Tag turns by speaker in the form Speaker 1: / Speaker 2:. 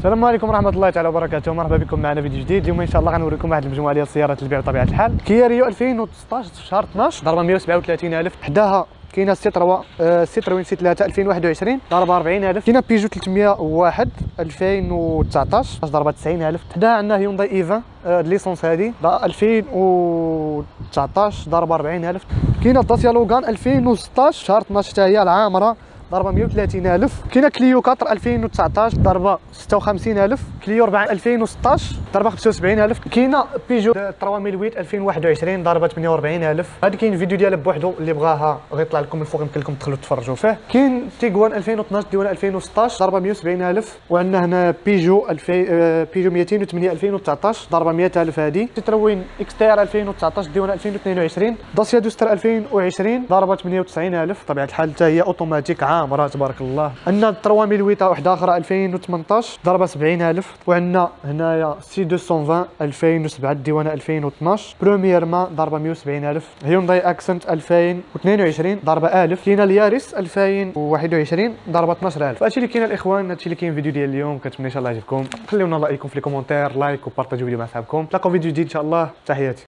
Speaker 1: السلام عليكم ورحمة الله تعالى وبركاته. مرحبا بكم معنا فيديو جديد. اليوم إن شاء الله غنوريكم واحد المجموعة ديال السيارات البيع بطبيعة الحال. كيا ريو 2016 في شهر 12 ضربة 137000 حداها كاينة سي 3 آه، سي 3 سي 3 2021 ضربة 40000 كاينة بيجو 301 2019 ضربة 90000 حداها عندنا هيونداي إيفا آه، l'essence هذه 2019 ضربة 40000 كاينة داسيا لوغان 2016 شهر 12 حتى هي العامرة. ضربة 130000 كاينة كليو 4 2019 ضربة 56000 كليو 4 2016 ضربة 75000 كاينة بيجو 3008 2021 ضربة 48000 هذا كاين فيديو ديالها بوحدو اللي بغاها غيطلع لكم الفوق يمكن لكم تدخلوا تفرجوا فيه. كاين تيغوان 2012 ديوان 2016 ضربة 170000 وعندنا هنا بيجو 2000 آه، بيجو 208 2019 ضربة 100000 هذه سيتروين إكس تي ار 2019 ديوان 2022 داسيا دوستر 2020 ضربة 98000 طبيعة الحال حتى هي أوتوماتيك عامره تبارك الله. عندنا 3008 واحدة أخرى 2018 ضربه 70000 وعندنا هنايا سي 220 2007 ديوانه 2012 première main ضربه 170000 هيونداي أكسنت 2022 ضربه 1000 كاينة الياريس 2021 ضربه 12000 هادشي اللي كاين الإخوان هادشي اللي كاين فيديو ديال اليوم. كنتمنى إن شاء الله يعجبكم. خليونا رايكم في les commentaires like وبارطاجيو فيديو مع صحابكم نتلاقاو فيديو جديد إن شاء الله. تحياتي.